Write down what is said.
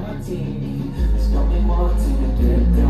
martini. Let's go me martini, get down.